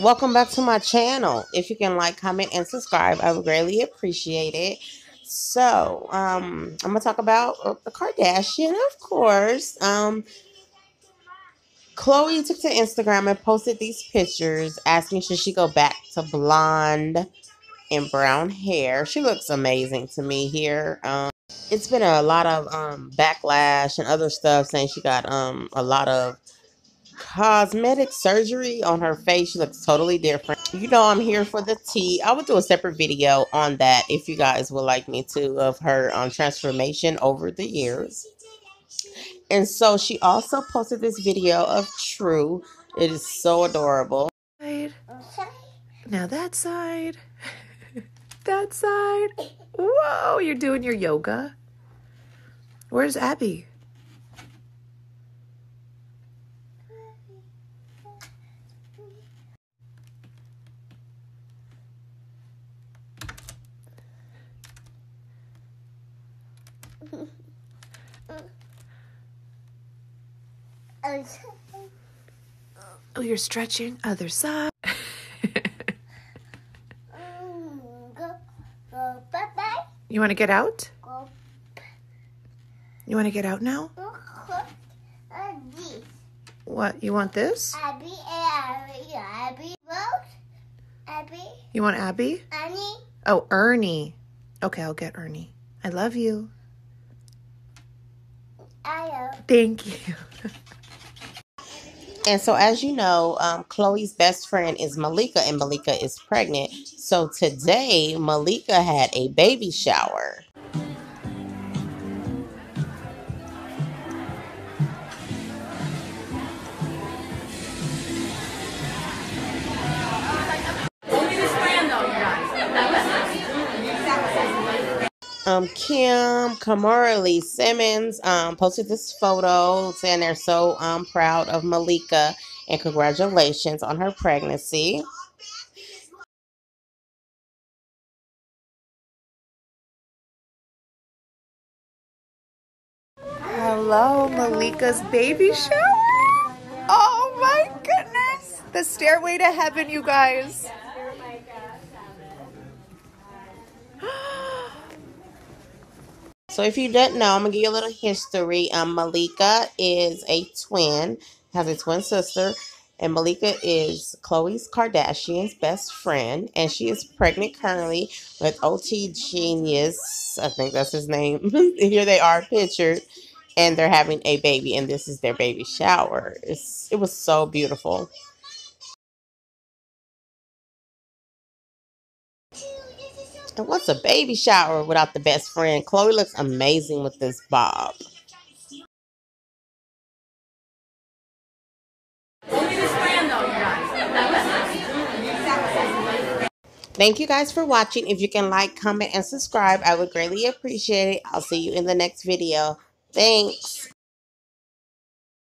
welcome back to my channel. If you can like, comment, and subscribe, I would greatly appreciate it. So, um, I'm gonna talk about uh, the Kardashian, of course. Um, Khloe took to Instagram and posted these pictures asking should she go back to blonde and brown hair. She looks amazing to me here. Um, it's been a lot of um, backlash and other stuff saying she got um, a lot of cosmetic surgery on her face. She looks totally different. You know I'm here for the tea. I would do a separate video on that if you guys would like me to of her um, transformation over the years. And so she also posted this video of True. It is so adorable. Now that side. that side. Whoa, you're doing your yoga. Where's Abby? Oh, you're stretching. Other side. you want to get out? You want to get out now? What? You want this? Abby, Abby, Abby, Rose, Abby, You want Abby? Ernie. Oh, Ernie. Okay, I'll get Ernie. I love you. Io. Thank you. And so, as you know, um, Khloe's best friend is Malika, and Malika is pregnant. So today, Malika had a baby shower. Um, Kim, Kimora Lee Simmons um, posted this photo saying they're so um, proud of Malika and congratulations on her pregnancy. Hello, Malika's baby shower. Oh my goodness. The stairway to heaven, you guys. So if you didn't know, I'm gonna give you a little history. Um, Malika is a twin, has a twin sister, and Malika is Khloe's Kardashian's best friend, and she is pregnant currently with OT Genasis. I think that's his name. Here they are pictured, and they're having a baby, and this is their baby shower. It's it was so beautiful. And what's a baby shower without the best friend? Khloe looks amazing with this bob. Thank you guys for watching. If you can like, comment, and subscribe, I would greatly appreciate it. I'll see you in the next video. Thanks.